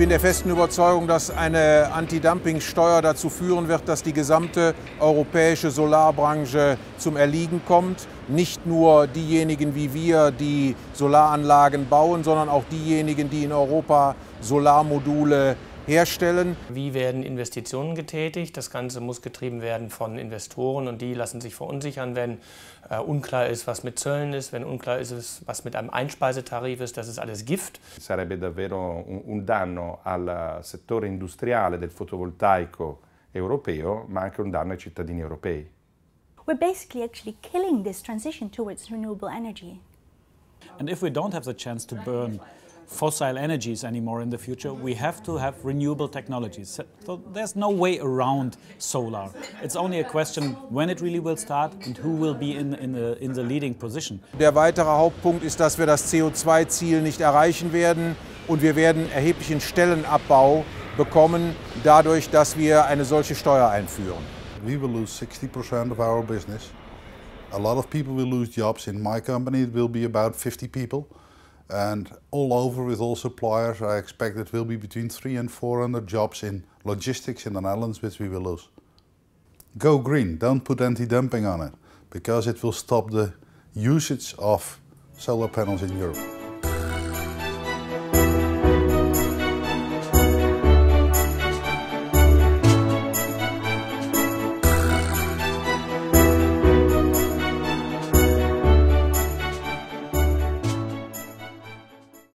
bin der festen Überzeugung, dass eine Anti-Dumping-Steuer dazu führen wird, dass die gesamte europäische Solarbranche zum Erliegen kommt. Nicht nur diejenigen wie wir, die Solaranlagen bauen, sondern auch diejenigen, die in Europa Solarmodule herstellen. Wie werden Investitionen getätigt? Das Ganze muss getrieben werden von Investoren und die lassen sich verunsichern, wenn äh, unklar ist, was mit Zöllen ist, wenn unklar ist, was mit einem Einspeisetarif ist. Das ist alles Gift. Sarebbe davvero un, un danno al settore industriale del fotovoltaico europeo, ma anche un danno ai cittadini europei. We're basically actually killing this transition towards renewable energy. And if we don't have the chance to burn fossil energies anymore in the future. We have to have renewable technologies. So there's no way around solar. It's only a question when it really will start and who will be in, in, the, in the leading position. Der weitere Hauptpunkt ist, dass wir das CO2-Ziel nicht erreichen werden und wir werden erheblichen Stellenabbau bekommen, dadurch, dass wir eine solche Steuer einführen. We will lose 60% of our business. A lot of people will lose jobs. In my company it will be about 50 people. And all over with all suppliers, I expect it will be between three and 400 jobs in logistics in the Netherlands, which we will lose. Go green, don't put anti-dumping on it, because it will stop the usage of solar panels in Europe.